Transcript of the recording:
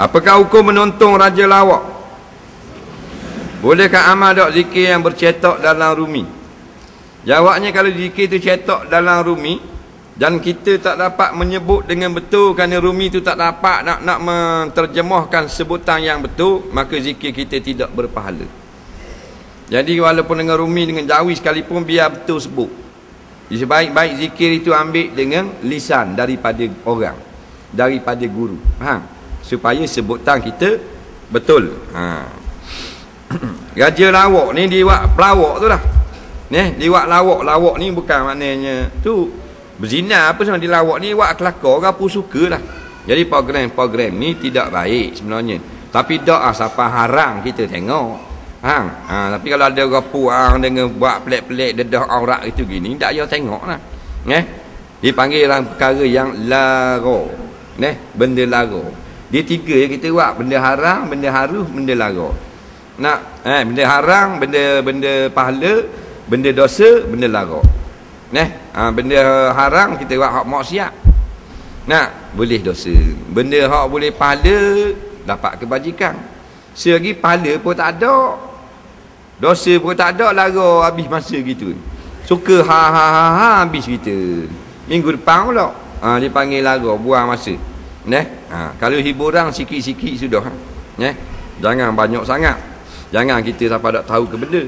Apakah hukum menonton raja lawak? Bolehkah amal dok zikir yang bercetok dalam rumi? Jawabnya kalau zikir itu cetok dalam rumi dan kita tak dapat menyebut dengan betul kerana rumi itu tak dapat nak nak menterjemahkan sebutan yang betul, maka zikir kita tidak berpahala. Jadi walaupun dengan rumi dengan jawi sekalipun biar betul sebut. Sebaik-baik zikir itu ambil dengan lisan daripada orang, daripada guru. Faham? Supaya sebutan kita betul. Ha. raja lawak ni diwak pelawak tu lah. Ni diwak lawak. Lawak ni bukan maknanya tu. Berzina apa sama dilawak ni wak kelakar orang pun suka lah. Jadi program-program ni tidak baik sebenarnya. Tapi tak lah siapa haram kita tengok. Ha. ha. tapi kalau ada orang puang dengan buat pelik-pelik dedah aurat itu gini tak payah tengok lah. Eh? dipanggil dalam perkara yang laro ne benda laro dia tiga yang kita buat. Benda haram benda haruh benda lara. Nak eh benda haram benda benda pahala benda dosa benda lara. Neh? Ha, benda haram kita buat hak maksiat. Nak boleh dosa. Benda hak boleh pahala dapat kebajikan. Selagi pahala pun tak ada. Dosa pun tak ada lara habis masa gitu. Suka ha ha ha, ha habis kita minggu depan pula ha, dia panggil lara buang masa Neh, ha, kalau hiburan sikit-sikit sudah. Neh, jangan banyak sangat. Jangan kita sampai tak tahu ke benda.